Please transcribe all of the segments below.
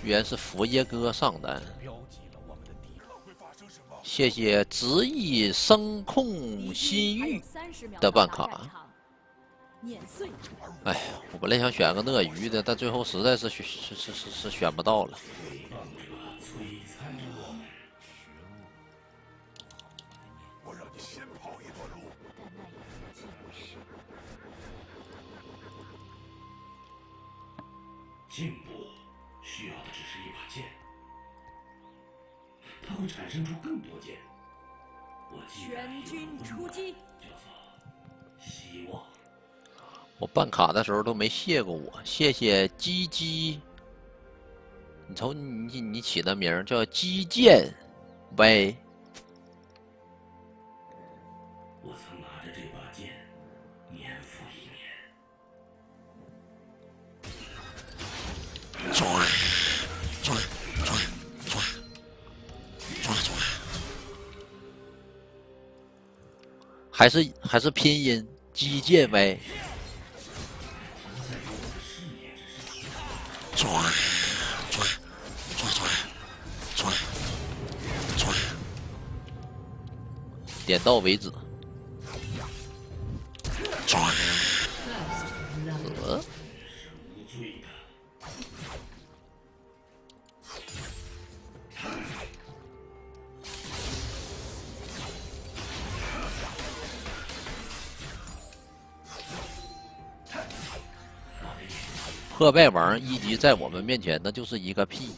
居然是佛耶哥上单，谢谢执意声控心域的办卡。哎呀，我本来想选个鳄鱼的，但最后实在是选是是是是选不到了。进会产生出更多剑。我全军出击，叫做希望。我办卡的时候都没谢过我，谢谢鸡鸡。你瞅你你起的名叫击剑喂。还是还是拼音击剑呗。抓抓抓抓抓抓，点到为止。抓。破败王一级在我们面前，那就是一个屁。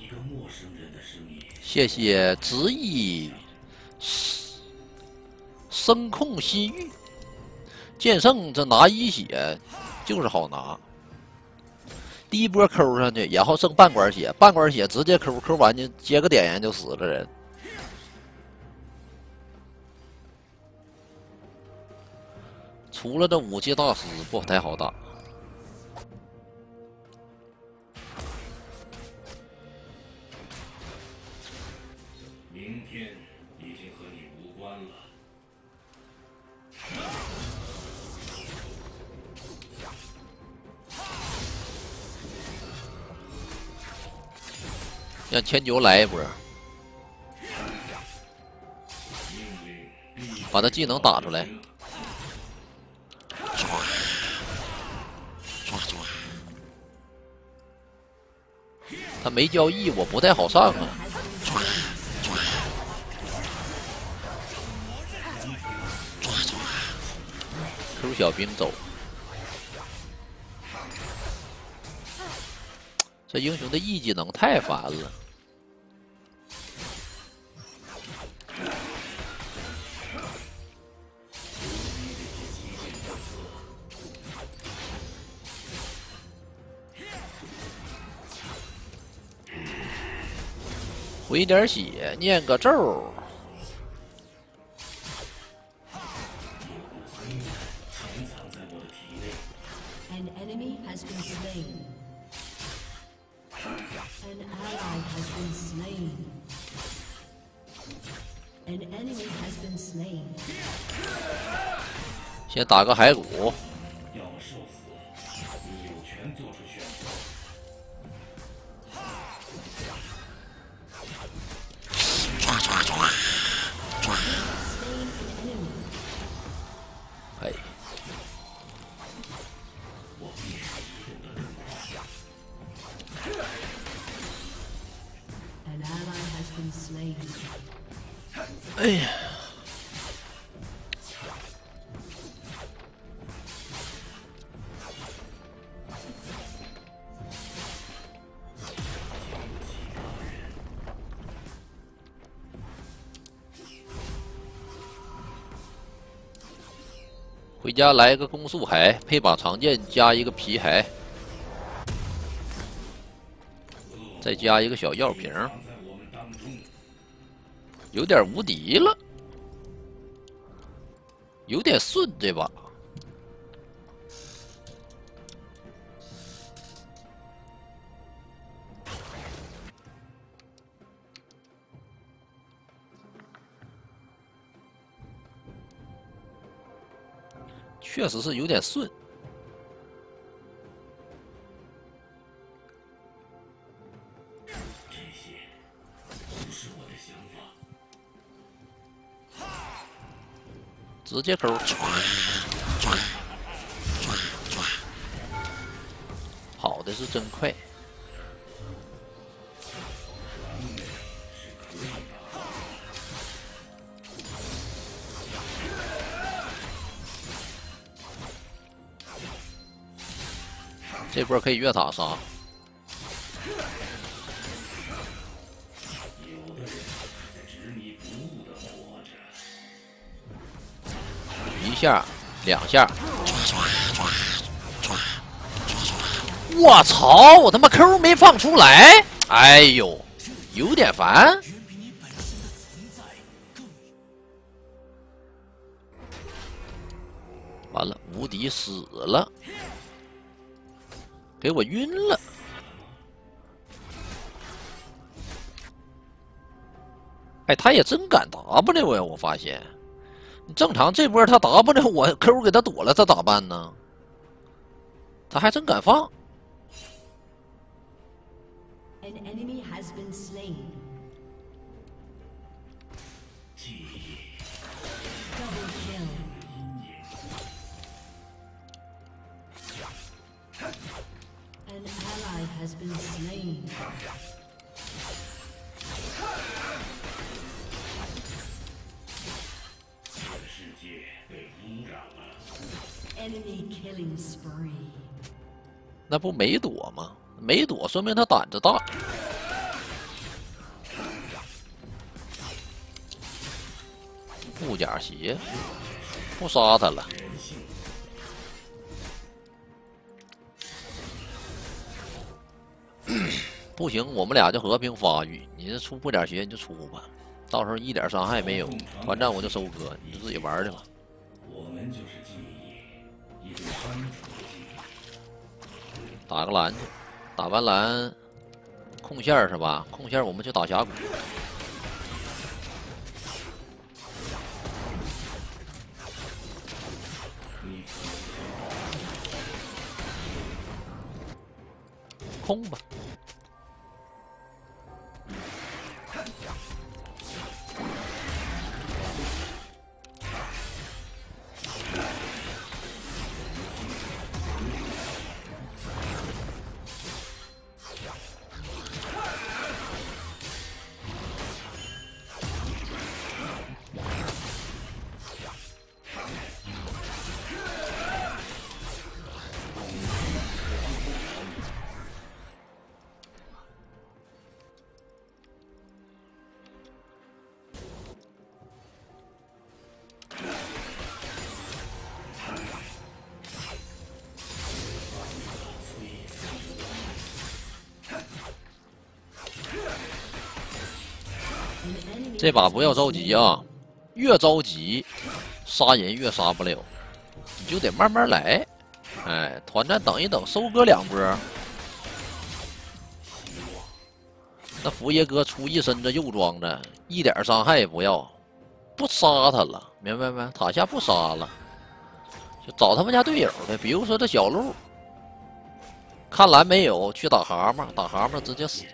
一个陌生人的声音。谢谢执意声控心域。剑圣这拿一血就是好拿，第一波抠上去，然后剩半管血，半管血直接抠，抠完就接个点燃就死了人。除了这武器大师不太好打。让千牛来一波，把他技能打出来。抓抓抓！他没交易，我不太好上啊。抓抓抓抓！Q 小兵走。这英雄的 E 技能太烦了。回点血，念个咒。先打个骸骨。哎呀！回家来个攻速鞋，配把长剑，加一个皮鞋，再加一个小药瓶。有点无敌了有点顺对吧？确实是有点顺。直接抠，唰唰唰唰，跑的是真快。这波可以越塔杀。下，两下，我操！我他妈 Q 没放出来，哎呦，有点烦。完了，无敌死了，给我晕了。哎，他也真敢 W 呀！我发现。正常这波他 W 我 Q 给他躲了，他咋办呢？他还真敢放。An enemy has been slain. 那不没躲吗？没躲，说明他胆子大。护甲鞋，不杀他了。不行，我们俩就和平发育。你这出护甲鞋你就出吧，到时候一点伤害没有，团战我就收割，你就自己玩去吧。我们就是记忆，一种删除的记忆。打个蓝去，打完蓝，控线是吧？控线我们就打峡谷。空吧。这把不要着急啊，越着急，杀人越杀不了，你就得慢慢来。哎，团战等一等，收割两波。那福爷哥出一身这肉装的，一点伤害也不要，不杀他了，明白没？塔下不杀了，就找他们家队友呗，比如说这小鹿，看蓝没有，去打蛤蟆，打蛤蟆直接死。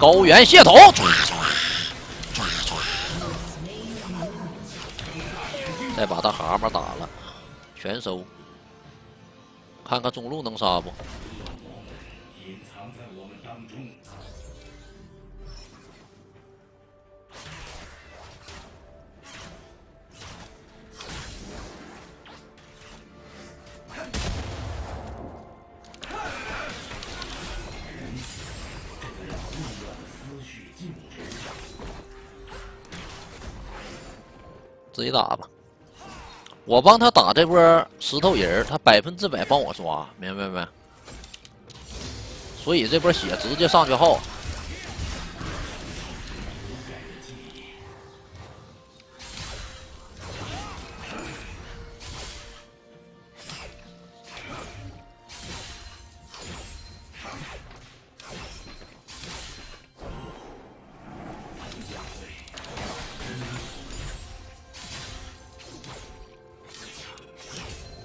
高原蟹头，再把大蛤蟆打了，全收。看看中路能杀不？自己打吧。我帮他打这波石头人，他百分之百帮我刷，明白没？所以这波血直接上去耗。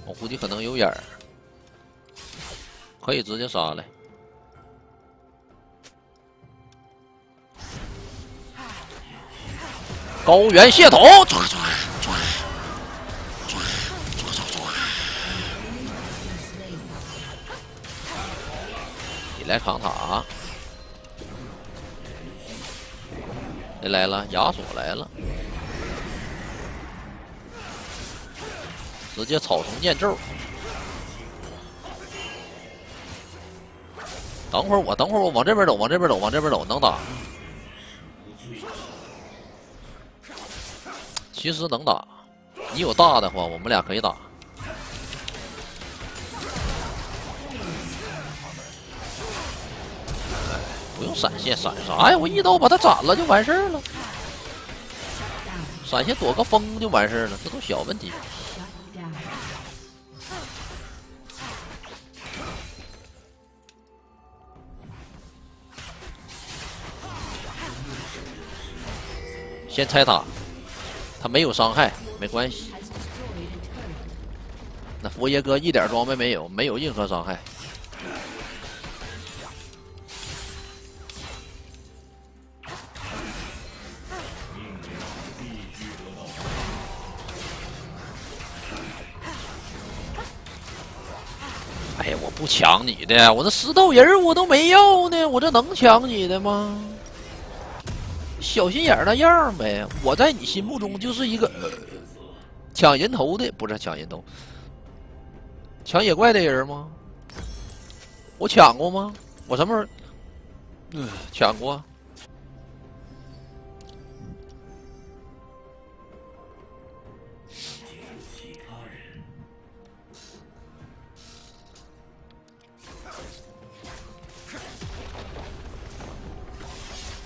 我估计可能有眼儿，可以直接杀了。高原血统，唰唰唰唰唰唰唰。你来扛塔，谁来了？亚索来了，直接草丛念咒。等会儿我，等会儿我往这边走，往这边走，往这边走，能打。其实能打，你有大的话，我们俩可以打。不用闪现，闪啥呀？我一刀把他斩了就完事儿了。闪现躲个风就完事儿了，这都小问题。先拆塔，他没有伤害，没关系。那佛爷哥一点装备没有，没有任何伤害。哎呀，我不抢你的，我这石头人我都没要呢，我这能抢你的吗？小心眼儿那样呗，我在你心目中就是一个、抢人头的，不是抢人头，抢野怪的人吗？我抢过吗？我什么时候？嗯，抢过。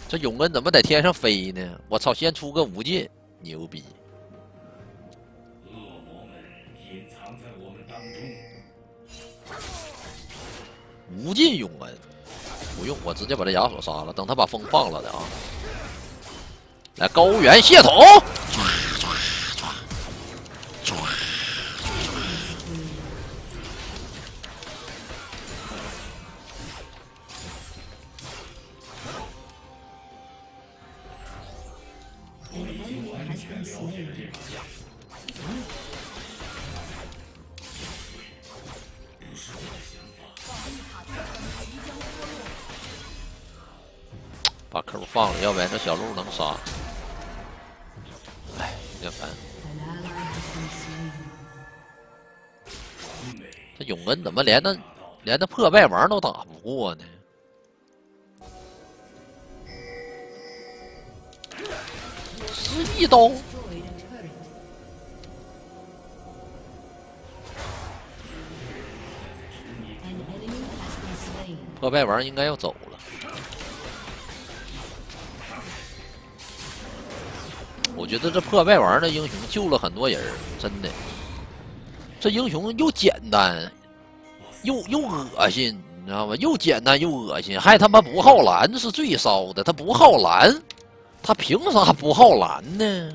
这永恩怎么在天上飞呢？我操！先出个无尽，牛逼！恶魔们隐藏在我们当中。无尽永恩，不用，我直接把这亚索杀了，等他把风放了的啊！来，高原血统把 Q 放了，要不然这小鹿能杀。哎，有点烦。这永恩怎么连那连那破败王都打不过呢？十一刀。破败王应该要走我觉得这破败王的英雄救了很多人，真的。这英雄又简单，又又恶心，你知道吗？又简单又恶心，还他妈不耗蓝是最骚的。他不耗蓝，他凭啥不耗蓝呢？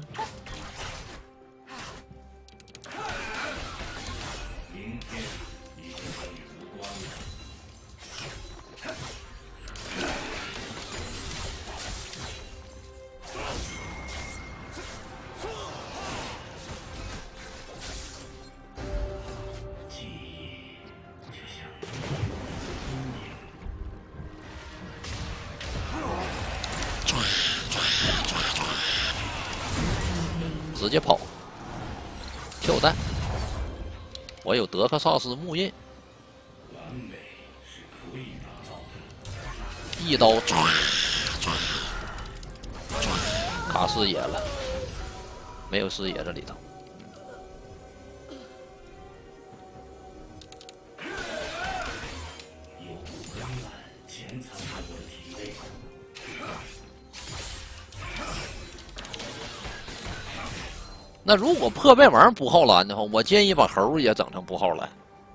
德克萨斯木印，一刀唰唰唰，卡视野了，没有视野这里头。那如果破败王不耗蓝的话，我建议把猴也整成不耗蓝。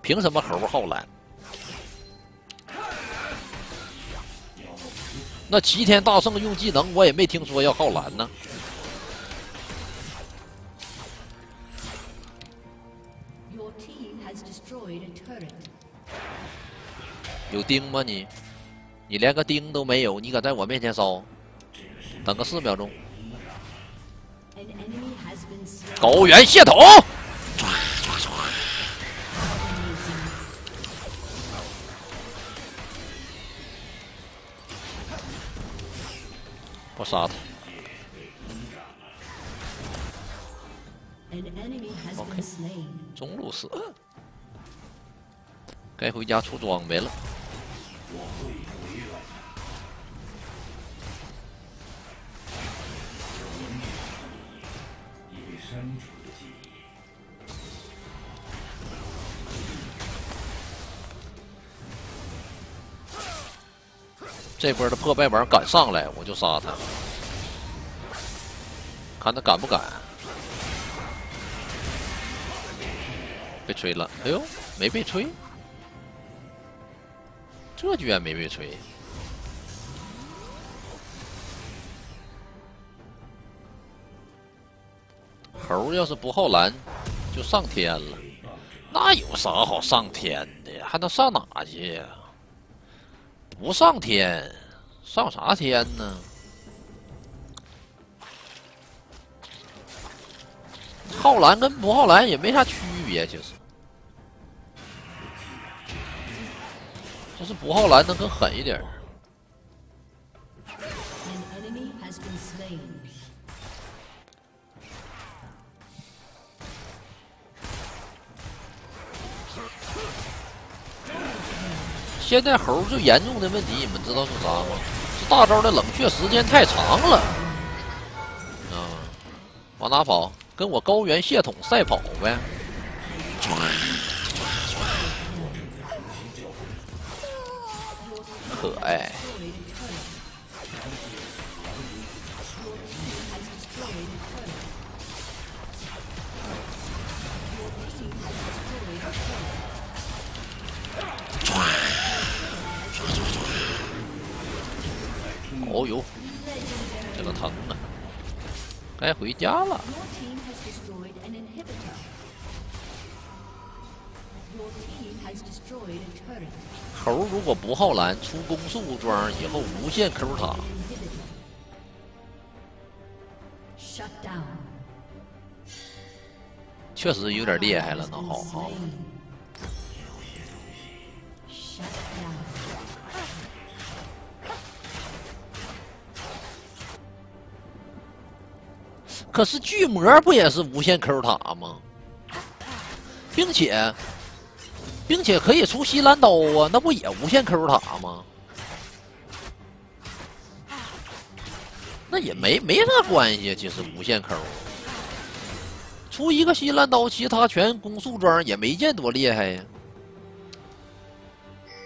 凭什么猴耗蓝？那齐天大圣用技能，我也没听说要耗蓝呢。有钉吗你？你连个钉都没有，你敢在我面前烧？等个四秒钟。高原血统。我杀他。ok，中路死。该回家出装备了。这波的破败王敢上来，我就杀他，看他敢不敢。被吹了，哎呦，没被吹，这居然没被吹。猴要是不耗蓝，就上天了。那有啥好上天的呀？还能上哪去呀？不上天，上啥天呢？耗蓝跟不耗蓝也没啥区别，其实，就是不耗蓝能更狠一点儿。Enemy has been slain. 现在猴最严重的问题，你们知道是啥吗？是大招的冷却时间太长了。啊，往哪跑？跟我高原血统赛跑呗。可爱。哦呦，这个疼啊！该回家了。猴如果不耗蓝，出攻速装以后无限 Q 塔。确实有点厉害了，能好好。可是巨魔不也是无限 Q 塔吗？并且，并且可以出西兰刀啊，那不也无限 Q 塔吗？那也没没啥关系，其实无限 Q。出一个西兰刀，其他全攻速装也没见多厉害呀，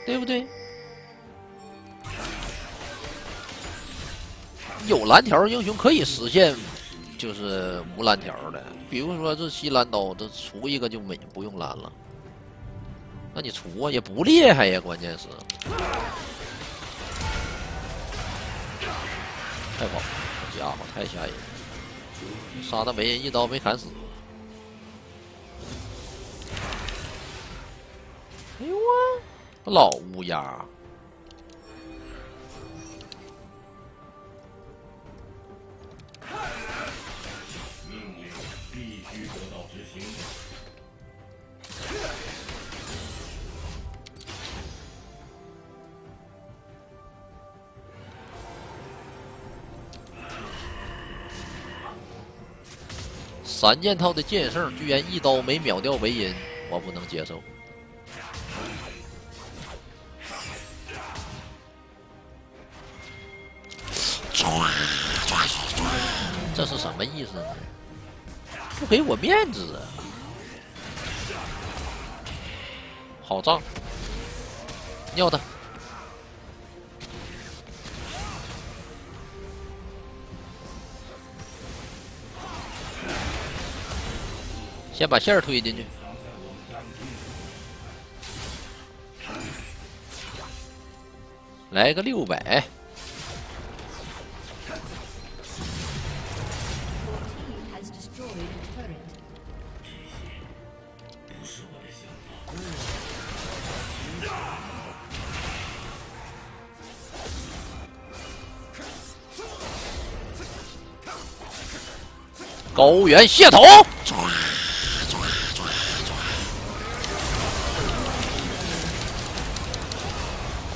对不对？有蓝条英雄可以实现，就是无蓝条的，比如说这西蓝刀，这出一个就没不用蓝了。那你出啊也不厉害呀，关键是。太跑，这家伙太吓人，杀的没人一刀没砍死。哎呦啊，老乌鸦！三件套的剑圣居然一刀没秒掉维因，我不能接受。这是什么意思呢？不给我面子啊！好账，尿他！先把线推进去。来个六百，高原血统。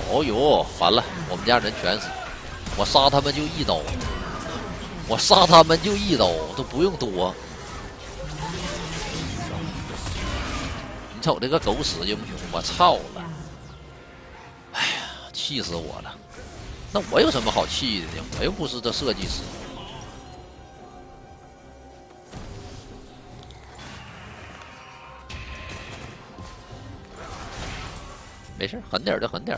哦呦，完了，我们家人全死，我杀他们就一刀，我杀他们就一刀，都不用多。你瞅这个狗屎英雄，我操了！哎呀，气死我了！那我有什么好气的呢？我又不是这设计师。没事，狠点就狠点。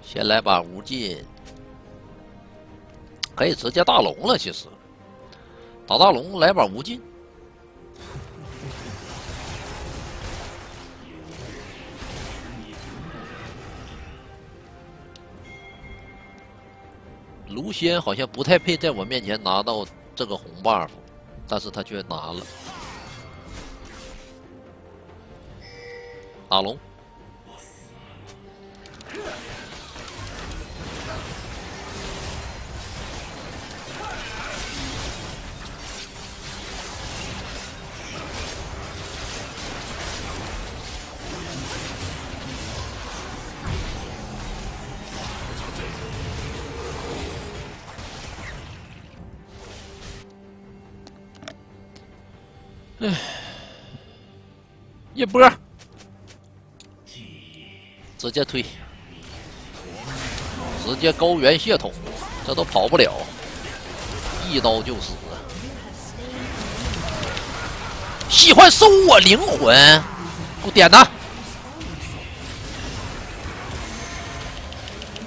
先来把无尽，可以直接大龙了。其实打大龙来把无尽。卢仙好像不太配在我面前拿到这个红 buff，但是他却拿了。打龙。一波，直接推，直接高原血统，这都跑不了，一刀就死。喜欢收我灵魂，给我点呐！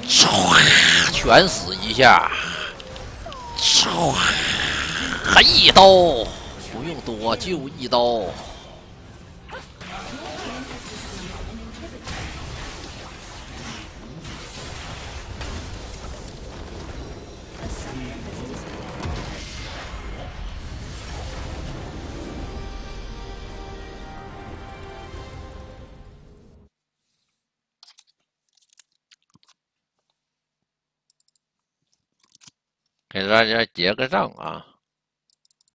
唰，全死一下，唰，还一刀。不用多，就一刀。给大家结个账啊！